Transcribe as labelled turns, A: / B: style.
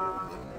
A: Amen.